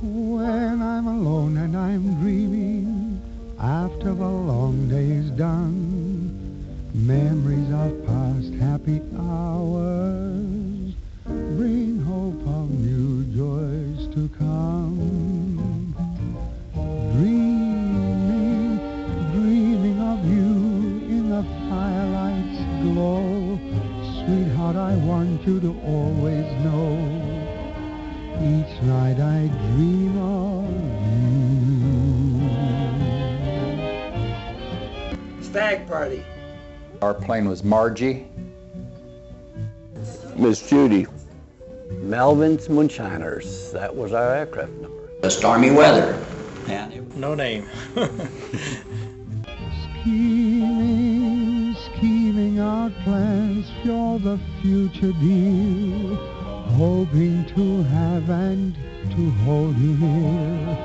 When I'm alone and I'm dreaming, after the long day's done, memories of past happy hours bring hope of new joys to come. Want you to always know. Each night I dream of you. Stag party. Our plane was Margie. Miss Judy. Melvin's Moonshiners. That was our aircraft number. The stormy weather. No name. Scheming, scheming out plans for the future, dear. Hoping to have and to hold you near.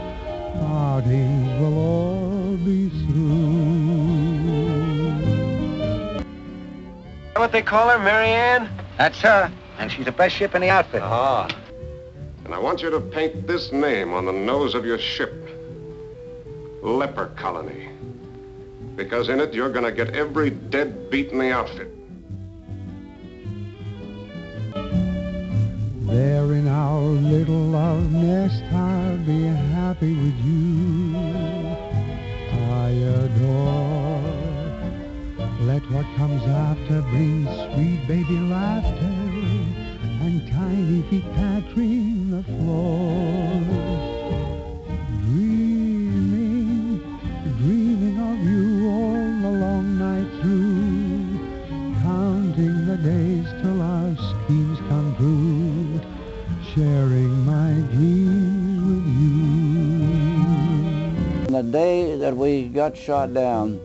Partings will all be through. What they call her, Marianne? That's her. And she's the best ship in the outfit. Ah. And I want you to paint this name on the nose of your ship. Leper Colony. Because in it, you're going to get every dead beat in the outfit. Nest, I'll be happy with you. I adore. Let what comes after bring sweet baby laughter and tiny feet pattering the floor. Dreaming, dreaming of you all the long night through, counting the days till our schemes come true, sharing my dreams The day that we got shot down,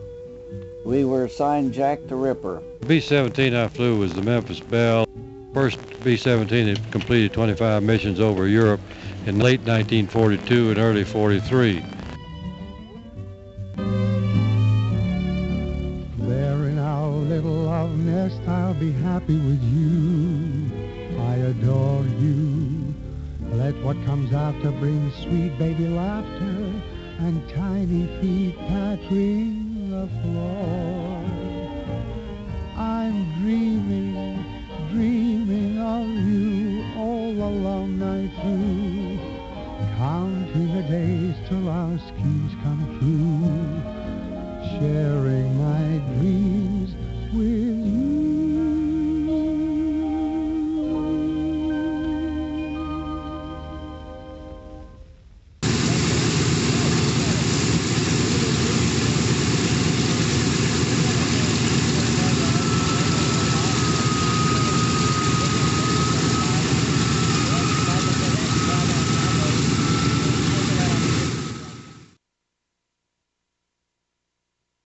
we were assigned Jack the Ripper. B-17 I flew was the Memphis Belle. First B-17 had completed 25 missions over Europe in late 1942 and early 43. There in our little love nest, I'll be happy with you. I adore you. Let what comes after bring sweet baby laughter and tiny feet pattering the floor. I'm dreaming, dreaming of you all the long night through, counting the days till our schemes come true. Share